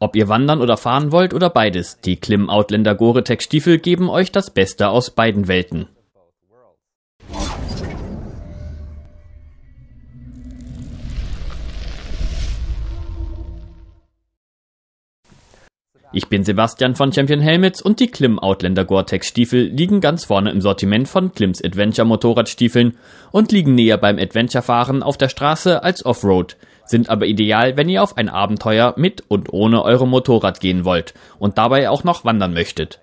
Ob ihr wandern oder fahren wollt oder beides, die Klim Outlander Gore-Tex Stiefel geben euch das Beste aus beiden Welten. Ich bin Sebastian von Champion Helmets und die Klim Outlander Gore-Tex Stiefel liegen ganz vorne im Sortiment von Klims Adventure Motorradstiefeln und liegen näher beim Adventure-Fahren auf der Straße als Offroad, sind aber ideal, wenn ihr auf ein Abenteuer mit und ohne eurem Motorrad gehen wollt und dabei auch noch wandern möchtet.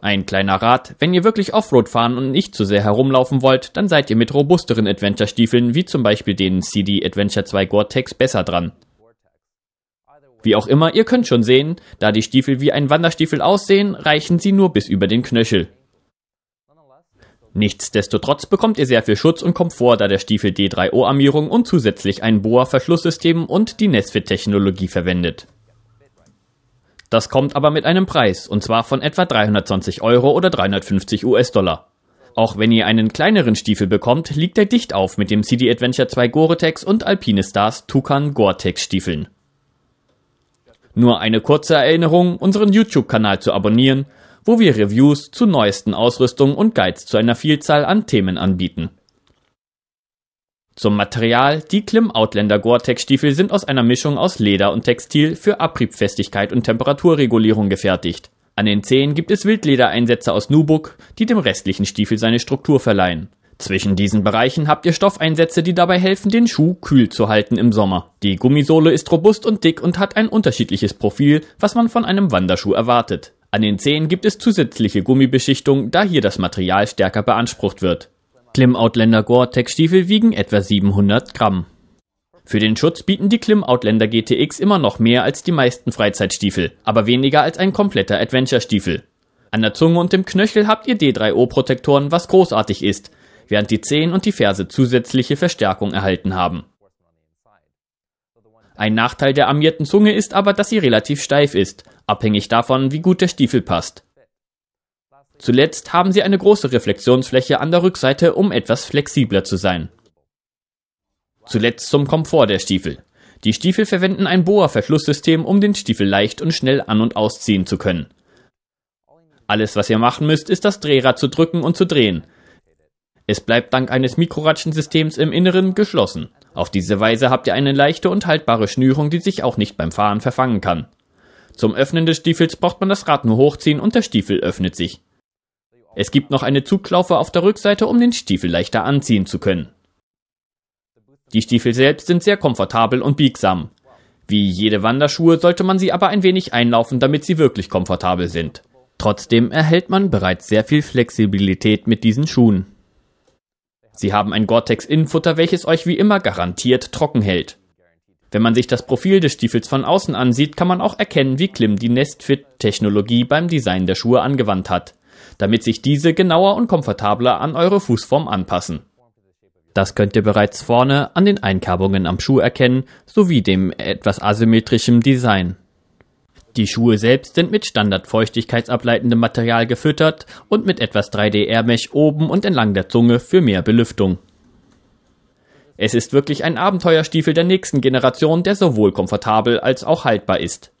Ein kleiner Rat, wenn ihr wirklich Offroad fahren und nicht zu sehr herumlaufen wollt, dann seid ihr mit robusteren Adventure-Stiefeln wie zum Beispiel den CD Adventure 2 Gore-Tex besser dran. Wie auch immer, ihr könnt schon sehen, da die Stiefel wie ein Wanderstiefel aussehen, reichen sie nur bis über den Knöchel. Nichtsdestotrotz bekommt ihr sehr viel Schutz und Komfort, da der Stiefel D3O-Armierung und zusätzlich ein Boa-Verschlusssystem und die Nesfit-Technologie verwendet. Das kommt aber mit einem Preis, und zwar von etwa 320 Euro oder 350 US-Dollar. Auch wenn ihr einen kleineren Stiefel bekommt, liegt er dicht auf mit dem CD Adventure 2 Gore-Tex und Alpine Stars Tucan Gore-Tex Stiefeln. Nur eine kurze Erinnerung, unseren YouTube-Kanal zu abonnieren, wo wir Reviews zu neuesten Ausrüstungen und Guides zu einer Vielzahl an Themen anbieten. Zum Material, die Klim Outlander Gore-Tex Stiefel sind aus einer Mischung aus Leder und Textil für Abriebfestigkeit und Temperaturregulierung gefertigt. An den Zehen gibt es Wildledereinsätze aus Nubuk, die dem restlichen Stiefel seine Struktur verleihen. Zwischen diesen Bereichen habt ihr Stoffeinsätze, die dabei helfen, den Schuh kühl zu halten im Sommer. Die Gummisohle ist robust und dick und hat ein unterschiedliches Profil, was man von einem Wanderschuh erwartet. An den Zehen gibt es zusätzliche Gummibeschichtung, da hier das Material stärker beansprucht wird. Klim Outlander Gore-Tex Stiefel wiegen etwa 700 Gramm. Für den Schutz bieten die Klim Outlander GTX immer noch mehr als die meisten Freizeitstiefel, aber weniger als ein kompletter Adventure-Stiefel. An der Zunge und dem Knöchel habt ihr D3O-Protektoren, was großartig ist, während die Zehen und die Ferse zusätzliche Verstärkung erhalten haben. Ein Nachteil der armierten Zunge ist aber, dass sie relativ steif ist, abhängig davon, wie gut der Stiefel passt. Zuletzt haben sie eine große Reflexionsfläche an der Rückseite, um etwas flexibler zu sein. Zuletzt zum Komfort der Stiefel. Die Stiefel verwenden ein Boa-Verschlusssystem, um den Stiefel leicht und schnell an- und ausziehen zu können. Alles, was ihr machen müsst, ist das Drehrad zu drücken und zu drehen. Es bleibt dank eines Mikroratschensystems im Inneren geschlossen. Auf diese Weise habt ihr eine leichte und haltbare Schnürung, die sich auch nicht beim Fahren verfangen kann. Zum Öffnen des Stiefels braucht man das Rad nur hochziehen und der Stiefel öffnet sich. Es gibt noch eine Zugklaufe auf der Rückseite, um den Stiefel leichter anziehen zu können. Die Stiefel selbst sind sehr komfortabel und biegsam. Wie jede Wanderschuhe sollte man sie aber ein wenig einlaufen, damit sie wirklich komfortabel sind. Trotzdem erhält man bereits sehr viel Flexibilität mit diesen Schuhen. Sie haben ein Gore-Tex-Innenfutter, welches euch wie immer garantiert trocken hält. Wenn man sich das Profil des Stiefels von außen ansieht, kann man auch erkennen, wie Klim die Nestfit-Technologie beim Design der Schuhe angewandt hat, damit sich diese genauer und komfortabler an eure Fußform anpassen. Das könnt ihr bereits vorne an den Einkerbungen am Schuh erkennen, sowie dem etwas asymmetrischen Design. Die Schuhe selbst sind mit standardfeuchtigkeitsableitendem Material gefüttert und mit etwas 3D-Airmesh oben und entlang der Zunge für mehr Belüftung. Es ist wirklich ein Abenteuerstiefel der nächsten Generation, der sowohl komfortabel als auch haltbar ist.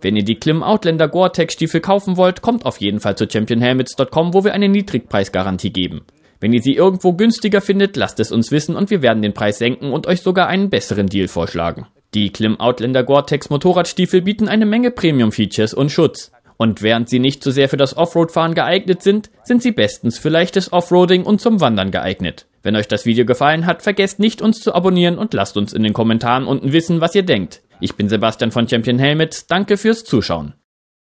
Wenn ihr die Klim Outlander Gore-Tex Stiefel kaufen wollt, kommt auf jeden Fall zu championhelmets.com, wo wir eine Niedrigpreisgarantie geben. Wenn ihr sie irgendwo günstiger findet, lasst es uns wissen und wir werden den Preis senken und euch sogar einen besseren Deal vorschlagen. Die Klim Outlander Gore-Tex Motorradstiefel bieten eine Menge Premium-Features und Schutz. Und während sie nicht so sehr für das Offroad-Fahren geeignet sind, sind sie bestens für leichtes Offroading und zum Wandern geeignet. Wenn euch das Video gefallen hat, vergesst nicht uns zu abonnieren und lasst uns in den Kommentaren unten wissen, was ihr denkt. Ich bin Sebastian von Champion Helmet, danke fürs Zuschauen.